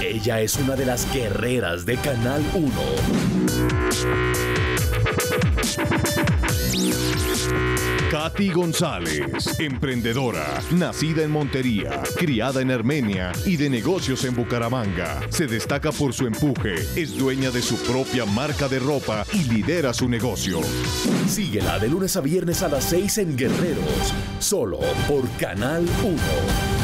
Ella es una de las guerreras de Canal 1. Katy González, emprendedora, nacida en Montería, criada en Armenia y de negocios en Bucaramanga. Se destaca por su empuje, es dueña de su propia marca de ropa y lidera su negocio. Síguela de lunes a viernes a las 6 en Guerreros, solo por Canal 1.